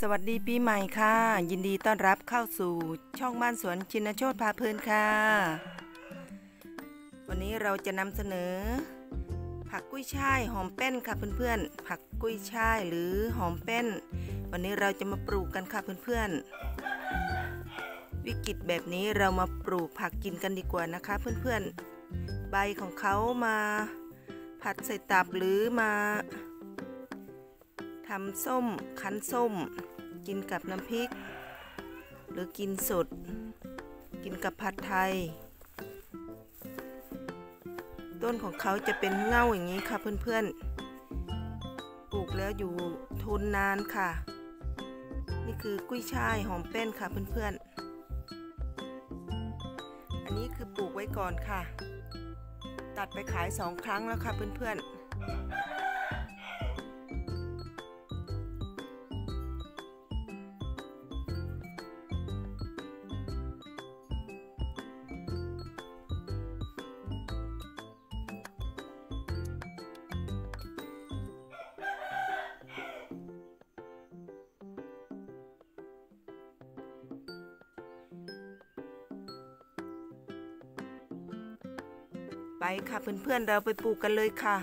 สวัสดีปีใหม่ค่ะ ยินดีต้อนรับเข้าสู่ช่องบ้านสวนชินโชตพาเพลินค่ะ วันนี้เราจะนำเสนอ ผักกุ้ยช่ายหอมแป้นค่ะเพื่อนๆ ผักกุ้ยช่ายหรือหอมแป้น วันนี้เราจะมาปลูกกันค่ะเพื่อนๆ วิกฤตแบบนี้เรามาปลูกผักกินกันดีกว่านะคะเพื่อนๆ ใบของเขามาผัดใส่ตับหรือมาำส้มคั้นส้ม กินกับน้ำพริก หรือกินสด กินกับผัดไทย ต้นของเขาจะเป็นเง่าอย่างนี้ค่ะเพื่อนๆ ปลูกแล้วอยู่ทนนานค่ะ นี่คือกุ้ยช่ายหอมแป้นค่ะเพื่อนๆอันนี้คือปลูกไว้ก่อนค่ะ ตัดไปขายสองครั้งแล้วค่ะเพื่อนๆ ไปค่ะเพื่อนๆเราไปปลูกกันเลยค่ะ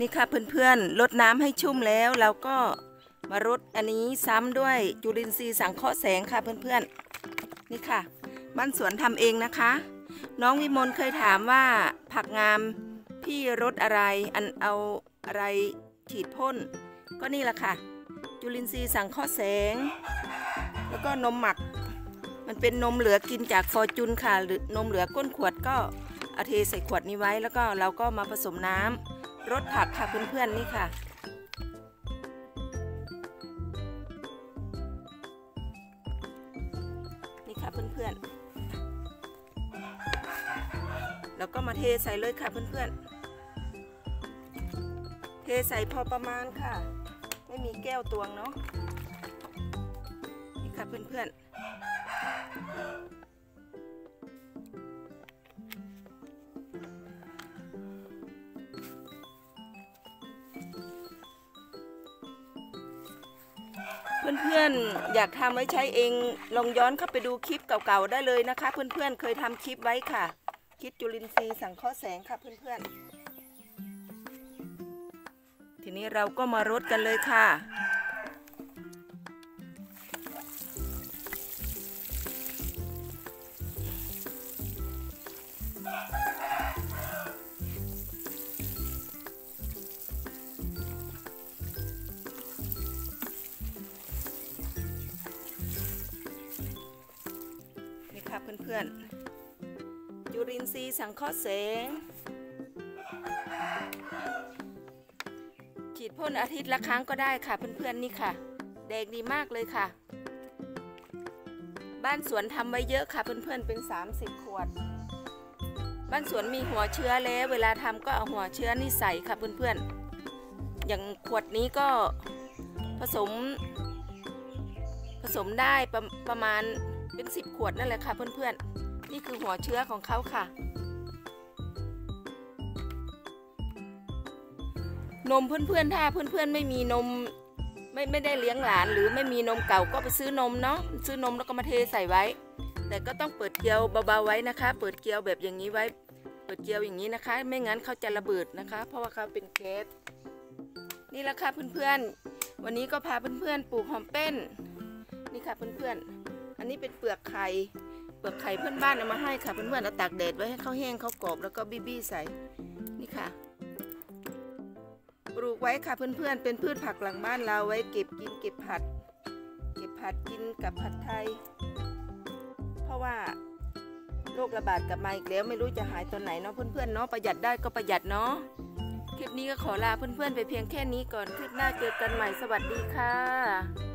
นี่ค่ะเพื่อนๆรดน้ำให้ชุ่มแล้วเราก็มารดอันนี้ซ้ำด้วยจุลินทรีย์สังเคราะห์แสงค่ะเพื่อนๆ นี่ค่ะบ้านสวนทำเองนะคะ น้องวิมลเคยถามว่าผักงามพี่รดอะไรอันเอาอะไรฉีดพ่น ก็นี่แหละค่ะ จุลินทรีย์สังเคราะห์แสง แล้วก็นมหมัก มันเป็นนมเหลือกินจากฟอร์จูนค่ะ หรือนมเหลือก้นขวดก็เอาเทใส่ขวดนี้ไว้ แล้วก็เราก็มาผสมน้ำ รดผักค่ะเพื่อนๆนี่ค่ะ นี่ค่ะเพื่อนๆ แล้วก็มาเทใส่เลยค่ะเพื่อนๆ เทใส่พอประมาณค่ะ ไม่มีแก้วตวงเนาะ นี่ค่ะเพื่อนๆ เพื่อนๆ อยากทำไว้ใช้เองลองย้อนเข้าไปดูคลิปเก่าๆได้เลยนะคะ เพื่อนๆ เคยทำคลิปไว้ค่ะคลิปจุลินทรีย์สังเคราะห์แสงค่ะเพื่อนๆ ทีนี้เราก็มารดกันเลยค่ะีสังเคราะห์แสง ฉีดพ่นอาทิตย์ละครั้งก็ได้ค่ะ เพื่อนๆนี่ค่ะ แดงดีมากเลยค่ะ บ้านสวนทำไว้เยอะค่ะเพื่อนๆเป็น 30 ขวด บ้านสวนมีหัวเชื้อแล้วเวลาทำก็เอาหัวเชื้อนี่ใส่ค่ะเพื่อนๆ อย่างขวดนี้ก็ผสม ผสมได้ประประมาณเป็น 10 ขวดนั่นแหละค่ะเพื่อนๆ นี่คือหัวเชื้อของเขาค่ะ นมเพื่อนๆถ้าเพื่อนๆไม่มีนมไม่ไม่ได้เลี้ยงหลานหรือไม่มีนมเก่าก็ไปซื้อนมเนาะซื้อนมแล้วก็มาเทใส่ไว้ แต่ก็ต้องเปิดเกลียวเบาๆไว้นะคะ เปิดเกลียวแบบอย่างนี้ไว้ เปิดเกลียวอย่างนี้นะคะ ไม่งั้นเขาจะระเบิดนะคะ เพราะว่าเขาเป็นแก๊สนี่แหละค่ะเพื่อนๆ วันนี้ก็พาเพื่อนๆปลูกหอมเป้นนี่ค่ะเพื่อนๆ อันนี้เป็นเปลือกไข่เปลือกไข่เพื่อนบ้านเอามาให้ค่ะเพื่อนๆเอาตากแดดไว้ให้เขาแห้งเขากรอบแล้วก็บี้ๆใส่นี่ค่ะ ลูกไว้ค่ะเพื่อนๆ เป็นพืชผักหลังบ้านเราไว้เก็บกินเก็บผัด เก็บผัดกินกับผัดไทย เพราะว่าโรคระบาดกลับมาอีกแล้วไม่รู้จะหายตอนไหนเนาะเพื่อนๆเนาะประหยัดได้ก็ประหยัดเนาะคลิปนี้ก็ขอลาเพื่อนๆไปเพียงแค่นี้ก่อนคลิปหน้าเจอกันใหม่สวัสดีค่ะ